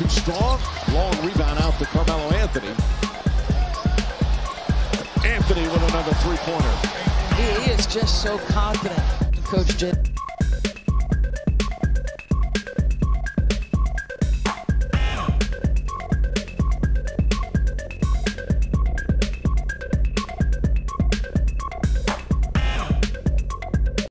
too strong. Long rebound out to Carmelo Anthony. Anthony with another three-pointer. He is just so confident, Coach J.